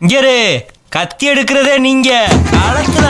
இங்கே கத்தி எடுக்கிறதே நீங்க. களத்துல